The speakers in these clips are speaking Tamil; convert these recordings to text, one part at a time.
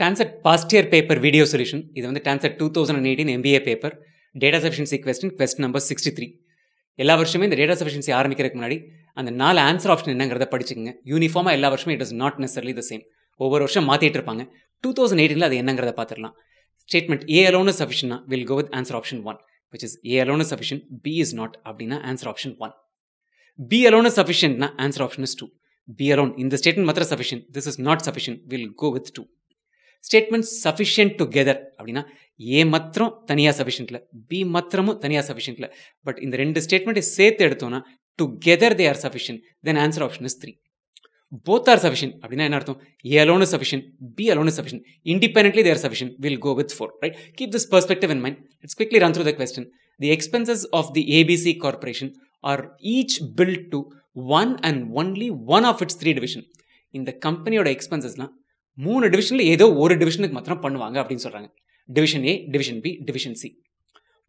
TANCET past year paper video solution இது வந்து TANCET two thousand eighteen MBA paper data sufficiency question quest number sixty three எல்லா வருஷமே இந்த டேட்டா சஃபிஷியன்சி ஆரம்பிக்கிறதுக்கு முன்னாடி அந்த நாலு ஆன்சர் ஆப்ஷன் என்னங்கிறத படிச்சுக்கங்க. யூனிஃபார்மாக எல்லா வருஷமே it is not necessarily the same ஒவ்வொரு வருஷம் மாற்றிட்டு இருப்பாங்க. டூ தௌசண்ட் எயிட்டீனில் அது என்னங்கிறத பார்த்துடலாம். Statement A alone is will go with answer option one which is A alone sufficient B is not அப்படின்னா answer option one B alone is சஃபிஷியன்ட்னா answer option is two B alone இந்த ஸ்டேட்மெண்ட் மாத்திர sufficient this is not sufficient will go with two statement sufficient together அப்படின்னா ஏ மாத்திரம் தனியாக சஃபிஷியன்ட்ல பி மாத்திரமும் தனியாக சஃபிஷியன்ட்ல பட் இந்த ரெண்டு ஸ்டேட்மெண்ட்டை சேர்த்து எடுத்தோம்னா together they are sufficient then answer option is three both are sufficient அப்படின்னா என்ன அர்த்தம்? A alone is sufficient B alone is sufficient independently they're sufficient will go with four right keep this perspective in mind it's quickly run through the question the expenses of the ABC corporation are each bill to one and only one of its three division இந்த கம்பெனியோட எக்ஸ்பென்சஸ்லாம் மூணு டிவிஷனில் ஏதோ ஒரு டிவிஷனுக்கு மாத்திரம் பண்ணுவாங்க அப்படின்னு சொல்கிறாங்க division A division B division C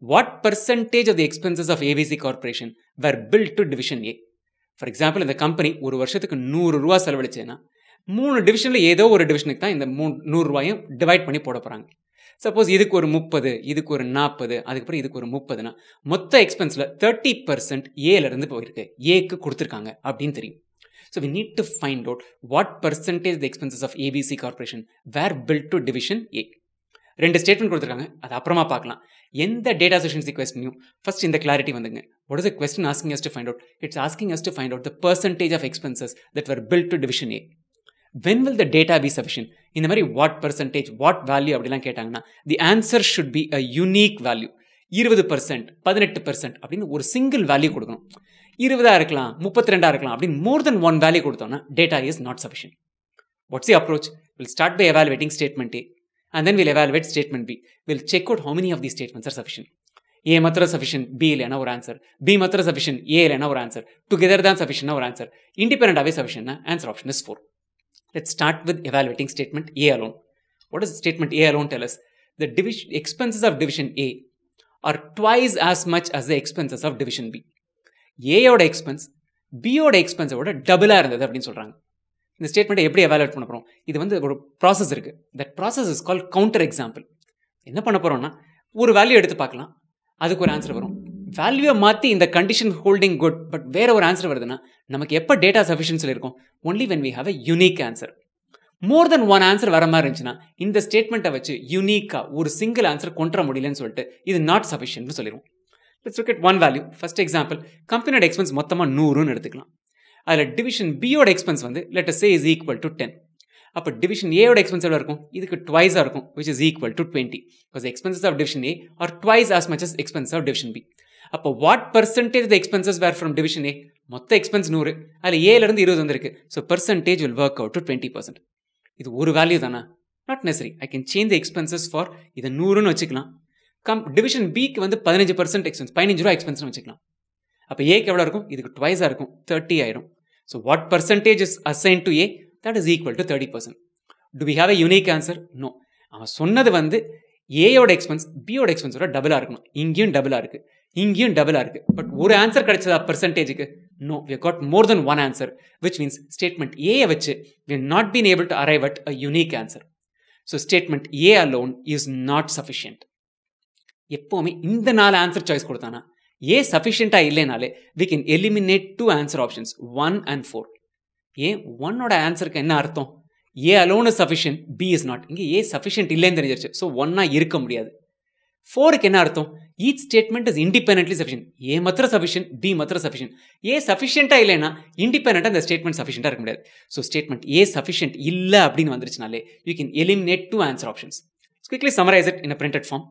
what percentage of the expenses of ABC corporation were bill to division A for example இந்த கம்பெனி ஒரு வருஷத்துக்கு நூறு ரூபா செலவழிச்சேன்னா மூணு டிவிஷனில் ஏதோ ஒரு டிவிஷனுக்கு தான் இந்த மூ நூறுரூவாயும் டிவைட் பண்ணி போட போகிறாங்க சப்போஸ் இதுக்கு ஒரு முப்பது இதுக்கு ஒரு நாற்பது அதுக்கப்புறம் இதுக்கு ஒரு முப்பதுனா மொத்த எக்ஸ்பென்ஸில் தேர்ட்டி பர்சன்ட் ஏலேருந்து போயிருக்கு. ஏக்கு கொடுத்துருக்காங்க அப்படின்னு தெரியும். So we need to find out what percentage the expenses of ABC Corporation were built to division A ரெண்டு ஸ்டேட்மெண்ட் கொடுத்துருக்காங்க. அது அப்புறமா பார்க்கலாம். எந்த டேட்டா செஷன்சி கொஸ்டினியும் ஃபஸ்ட் இந்த கிளாரிட்டி வந்துங்க. What is a question asking us to find out it's asking us to find out the percentage of expenses that were bill to division A when will the data be sufficient இந்த மாதிரி வாட் பர்சன்டேஜ் வாட் வேல்யூ அப்படிலாம் கேட்டாங்கன்னா the answer should be a unique value இருபது பர்சன்ட் பதினெட்டு பர்சன்ட் அப்படின்னு ஒரு சிங்கிள் வேல்யூ கொடுக்கணும். இருபதா இருக்கலாம் முப்பத்தி ரெண்டா இருக்கலாம் அப்படின்னு மோர் தென் ஒன் வேல்யூ கொடுத்தோம்னா data is not sufficient what's the approach will start by evaluating statement A and then will evaluate statement B will check out how many of the statements are sufficient. A matra sufficient, B இல்லைனா ஒரு answer B matra sufficient, A இல்லைனா ஒரு ஆன்சர் டுகெதர் தான் சஃபிஷியன்ட்னா ஒரு ஆன்சர் இண்டிபெண்டாகவே சஃபிஷியன்ட்னா answer option is four let start with evaluating statement A alone what is statement A alone tells the division expenses of division A are twice as much as the expenses of division B ஏயோட expense பியோட எக்ஸ்பென்ஸை விட டபுளாக இருந்தது அப்படின்னு சொல்கிறாங்க இந்த ஸ்டேட்மெண்ட்டை எப்படி எவாலுவேட் பண்ண போகிறோம் இது வந்து ஒரு ப்ராசஸ் இருக்குது that process is call counter example என்ன பண்ண போகிறோம்னா ஒரு வேல்யூ எடுத்து பார்க்கலாம். அதுக்கு ஒரு ஆன்சர் வரும். வேல்யூவை மாற்றி இந்த கண்டிஷன் ஹோல்டிங் குட் பட் வேற ஒரு ஆன்சர் வருதுன்னா நமக்கு எப்போ டேட்டா சஃபிஷியன்ஸில் இருக்கும்? Only when we have a unique answer more than one answer வர மாதிரி இருந்துச்சுன்னா இந்த ஸ்டேட்மெண்ட்டை வச்சு யூனிக்காக ஒரு சிங்கிள் ஆன்சர் கொண்டு முடியலன்னு சொல்லிட்டு இது நாட் சஃபிஷியன்ட்னு சொல்லிடுவோம் let's look at one value first example கம்பெனியோட எக்ஸ்பென்ஸ் மொத்தமாக நூறுன்னு எடுத்துக்கலாம். அதில் டிவிஷன் பியோட எக்ஸ்பென்ஸ் வந்து let say is equal to ten அப்போ டிவிஷன் ஏயோட எக்ஸ்பென்ஸ் எவ்வளோ இருக்கும்? இதுக்கு ட்வைஸாக இருக்கும் which is equal to twenty because expenses of division A are twice as much as expense of division B அப்போ what percentage the expenses were from division A மொத்த எக்ஸ்பென்ஸ் நூறு. அதில் ஏலேருந்து இருபது வந்திருக்கு. So percentage will work out to twenty percent இது ஒரு வேல்யூ தானே? Not necessary I can change the expenses for இதை நூறுன்னு வச்சுக்கலாம். கம் டிவிஷன் பிக்கு வந்து பதினஞ்சு பர்சன்ட் எக்ஸ்பென்ஸ் பதினஞ்சு ரூபா எக்ஸ்பென்ஸ்னு வச்சுக்கலாம். அப்போ ஏக்கு எவ்வளோ இருக்கும்? இதுக்கு ட்வைஸாக இருக்கும். தேர்ட்டி ஆயிரும். So what percentage is assign to A that is equal to thirty percent to we have a unique answer no அவன் சொன்னது வந்து ஏயோட எக்ஸ்பென்ஸ் பியோட எக்ஸ்பென்ஸோட டபுளாக இருக்கணும். இங்கேயும் டபுளாக இருக்குது இங்கேயும் டபுளாக இருக்குது பட் ஒரு ஆன்சர் கிடைச்சதா பர்சன்டேஜுக்கு no we got more than one answer which means statement ஏயை வச்சு we not been able to arrive at a unique answer so statement A alone is not sufficient எப்போவுமே இந்த நாலு ஆன்சர் சாய்ஸ் கொடுத்தானா ஏ சஃபிஷியண்ட்டாக இல்லைனாலே we can eliminate two answer options one and four ஏன்? ஒன்னோட ஆன்சருக்கு என்ன அர்த்தம்? A alone is sufficient B is not இங்கே ஏ சஃபிஷியன்ட் இல்லைன்னு தெரிஞ்சிருச்சு. ஸோ ஒன்னா இருக்க முடியாது. ஃபோருக்கு என்ன அர்த்தம்? Each statement is independently sufficient A மாத்திர சஃபிஷியன் பி மாத்திர சஃபிஷியன் ஏ சஃபிஷியண்ட்டாக இல்லைன்னா இண்டிபெண்ட்டாக அந்த ஸ்டேட்மெண்ட் சஃபிஷியண்டாக இருக்க முடியாது. ஸோ ஸ்டேட்மெண்ட் ஏ சஃபிஷியன்ட் இல்லை அப்படின்னு வந்துருச்சுனாலே you can eliminate two answer options quickly summarize it in printed form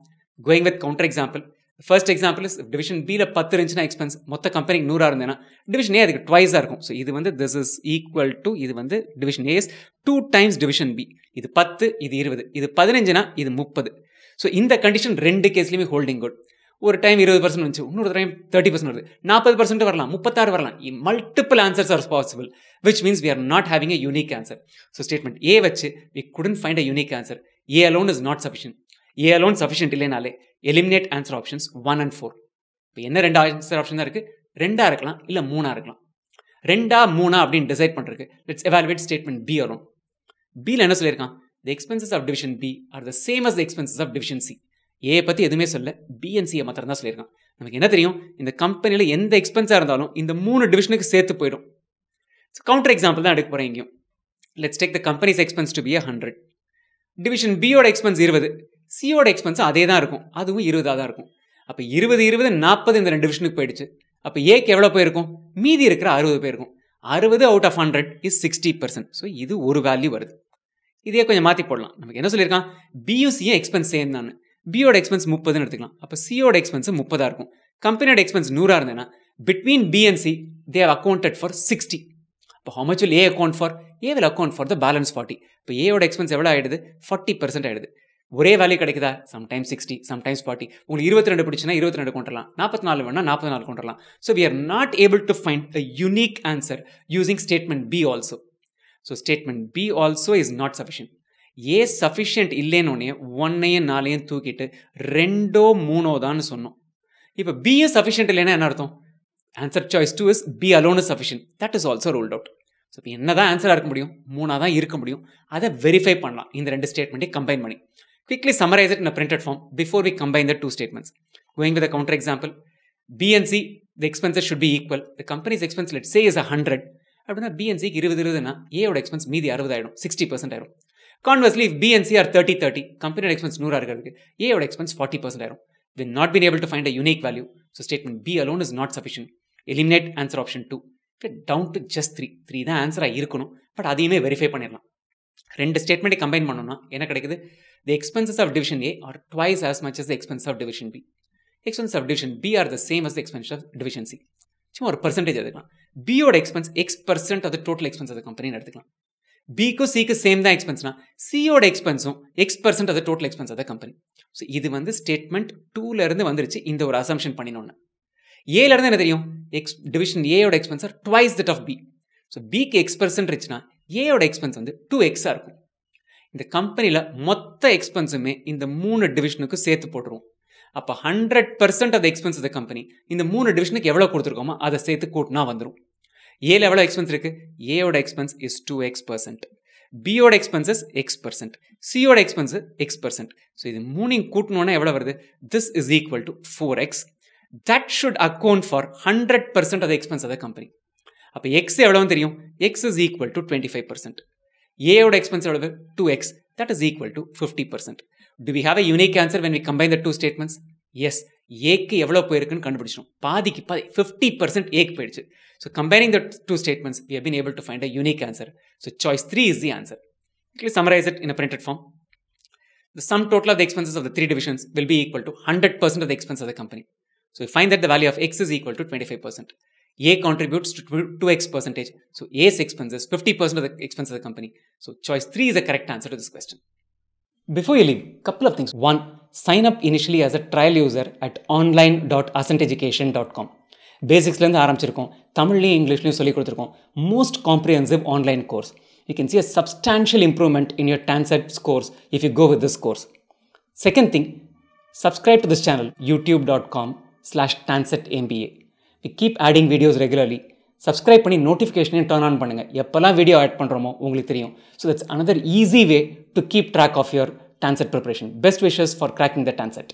going with counter example first example is division பியில் பத்து இருந்துச்சுன்னா எக்ஸ்பென்ஸ் மொத்த கம்பெனிக்கு நூறாக இருந்தேன்னா டிவிஷன் ஏ அதுக்கு ட்வைஸாக இருக்கும். ஸோ இது வந்து திஸ் இஸ் ஈக்குவல் டு இது வந்து division A is two times division B இது பத்து இது இருபது. இது பதினஞ்சுனா இது முப்பது. ஸோ இந்த கண்டிஷன் ரெண்டு கேஸ்லையுமே ஹோல்டிங் குட் ஒரு டைம் இருபது பர்சன்ட் வந்துச்சு. இன்னொரு டைம் தேர்ட்டி பர்சன்ட் வருது. நாற்பது பர்சன்ட் வரலாம். முப்பத்தாறு வரலாம். Multiple answers are possible which means we are not having a unique answer so statement A வச்சு we couldn't find a unique answer A alone is not sufficient A alone sufficient இல்லைனாலே eliminate answer options one and four இப்போ என்ன ரெண்டு ஆன்சர் ஆப்ஷன் தான் இருக்குது ரெண்டாக இருக்கலாம் இல்லை மூணாக இருக்கலாம். ரெண்டா மூணா அப்படின்னு டிசைட் பண்ணுறதுக்கு லெட்ஸ் எவாலுவேட் ஸ்டேட்மெண்ட் பி வரும். பியில் என்ன சொல்லியிருக்கான்? The expenses of division B are the same as the expenses of division C A பற்றி எதுவுமே சொல்ல பிஎன்சியை மாத்திரம் தான் சொல்லியிருக்கான். நமக்கு என்ன தெரியும்? இந்த கம்பெனியில் எந்த எக்ஸ்பென்ஸாக இருந்தாலும் இந்த மூணு டிவிஷனுக்கு சேர்த்து போயிடும். கவுண்டர் எக்ஸாம்பிள் தான் எடுக்க போகிறேன் இங்கேயும். Let's take the company's expense to be a hundred division பியோட எக்ஸ்பென்ஸ் இருபது. சியோட எக்ஸ்பென்ஸும் அதே தான் இருக்கும். அதுவும் இருபதாக தான் இருக்கும். அப்போ இருபது இருபது நாற்பது இந்த ரெண்டு டிவிஷனுக்கு போயிடுச்சு. அப்போ ஏக்கு எவ்வளோ போயிருக்கும்? மீதி இருக்கிற அறுபது போயிருக்கும். அறுபது out of hundred is sixty percent so இது ஒரு வேல்யூ வருது. இதே கொஞ்சம் மாற்றி போடலாம். நமக்கு என்ன சொல்லியிருக்கான்? பியூசியும் எக்ஸ்பென்ஸ் சேர்ந்தான்னு பியோட எக்ஸ்பென்ஸ் முப்பதுன்னு எடுத்துக்கலாம். அப்போ சியோட எக்ஸ்பென்ஸ் முப்பதாக இருக்கும். கம்பெனியோட எக்ஸ்பென்ஸ் நூறாக இருந்ததுன்னா between B and C they have accounted for sixty இப்போ how much will A account for A will account for the balance forty இப்போ ஏயோட எக்ஸ்பென்ஸ் எவ்வளோ ஆகிடுது ஃபார்ட்டி பர்சன்ட் ஆயிடுது. ஒரே வேல்யூ கிடைக்குதா? சம்டைம்ஸ் சிக்ஸ்டி சம்டைம்ஸ் ஃபார்ட்டி உங்களுக்கு இருபத்தி ரெண்டு பிடிச்சுன்னா இருபத்தி ரெண்டு கொண்டுலாம் நாற்பத்தி நாலு வேணா நாற்பத்தி நாலு கொண்டுலாம் so we are not able to find a unique answer using statement B also so statement B also is not sufficient A sufficient இல்லைன்னு ஒன்னையும் நாளையும் தூக்கிட்டு ரெண்டோ மூணோ தான் சொன்னோம். இப்போ பியும் சஃபிஷியன்ட் இல்லைன்னா என்ன அர்த்தம்? Answer choice two is B alone is sufficient that is also ruled out so இப்போ என்ன தான் ஆன்சராக இருக்க முடியும்? மூணாக தான் இருக்க முடியும். அதை வெரிஃபை பண்ணலாம். இந்த ரெண்டு ஸ்டேட்மெண்ட்டையும் கம்பைன் பண்ணி. Quickly summarize it in a printed form before we combine the two statements. Going with a counter example, B and C, the expenses should be equal. The company's expense, let's say, is 100. அப்படின்னா பி அண்ட் சிக்கு இருபது இருபதுனா ஏயோட எக்ஸ்பென்ஸ் மீதி அறுபதாயிடும். சிக்ஸ்டி பர்சன்ட் ஆயிடும் conversely if B and C are thirty thirty கம்பெனியோட எக்ஸ்பென்ஸ் நூறாக இருக்கிறதுக்கு ஏயோட எக்ஸ்பென்ஸ் ஃபார்ட்டி பர்சன்ட் ஆயிடும் we not been able to find a unique value so statement B alone is not sufficient eliminate answer option two down to just three three தான் ஆன்சராக இருக்கணும் பட் அதையுமே வெரிஃபை பண்ணிடலாம். ரெண்டு ஸ்டேட்மெண்ட்டை கம்பைன் பண்ணோம்னா என்ன கிடைக்குது? The expenses of division A are twice as much as expense of division B expense of division B are the same as expense of division C சும்மா ஒரு பர்சன்டேஜ் எடுத்துக்கலாம். பியோட expense X percent of the total expense of கம்பெனின்னு எடுத்துக்கலாம். பிக்கும் சிக்கு சேம் தான் எக்ஸ்பென்ஸ்னா சியோட எக்ஸ்பென்ஸும் எக்ஸ் பர்சன்ட் அது டோட்டல் எக்ஸ்பென்ஸ் அதை கம்பெனி ஸோ இது வந்து ஸ்டேட்மெண்ட் டூலேருந்து வந்துருச்சு இந்த ஒரு அசம்ஷன் பண்ணினோன்னு. ஏலேருந்து என்ன தெரியும்? X division ஏயோட expense are twice that of B so பிக்கு எக்ஸ் பர்சன்ட் இருந்துச்சுன்னா ஏயோட எக்ஸ்பென்ஸ் வந்து டூ எக்ஸாக இருக்கும். இந்த கம்பெனியில் மொத்த எக்ஸ்பென்ஸுமே இந்த மூணு டிவிஷனுக்கு சேர்த்து போட்டுருவோம். அப்போ hundred percent of expense of the company இந்த மூணு டிவிஷனுக்கு எவ்வளோ கொடுத்துருக்கோமோ அதை சேர்த்து கூட்டினா வந்துடும் ஏல எவ்வளோ எக்ஸ்பென்ஸ் இருக்குது ஏயோட expense is two X percent பியோட எக்ஸ்பென்சஸ் எக்ஸ் பர்சன்ட் சியோட எக்ஸ்பென்ஸ் எக்ஸ் பர்சன்ட் ஸோ இது மூணையும் கூட்டணுன்னா எவ்வளோ வருது? This is equal to four X that should account for hundred percent of expense of the company அப்போ எக்ஸ் எவ்வளோன்னு தெரியும்? X is equal to twenty five percent ஏயோட expense எவ்வளவு? Two X that is equal to fifty percent do we have a unique answer when we combine the two statements S ஏக்கு எவ்வளோ போயிருக்குன்னு கண்டுபிடிச்சோம் பாதிக்கு பாதி ஃபிஃப்டி பர்சன்ட் ஏக்கு போயிடுச்சு so combining the two statements we have able to find a unique answer so choice three is the answer quickly summarize it in a printed form. The sum total of the expenses of the three divisions will be equal to 100% of the expense of the company. So we find that the value of x is equal to 25%. A contributes to 2x percentage. So A's expenses 50% of the expense of the company. So choice 3 is the correct answer to this question. Before you leave, couple of things. One, sign up initially as a trial user at online.ascenteducation.com. பேசிக்ஸ்லேருந்து ஆரம்பிச்சிருக்கோம் தமிழ்லையும் இங்கிலீஷ்லையும் சொல்லி கொடுத்துருக்கோம் most comprehensive online course you can see a substantial improvement in your TANCET scores if you go with this course second thing subscribe to this channel youtube.com slash tanset MBA. We keep adding videos regularly. Subscribe பண்ணி நோட்டிஃபிகேஷனையும் டர்ன் ஆன் பண்ணுங்கள் எப்போல்லாம் வீடியோ ஆட் பண்ணுறோமோ உங்களுக்கு தெரியும் so that's another easy way to keep track of your TANSET preparation. Best wishes for cracking the TANSET.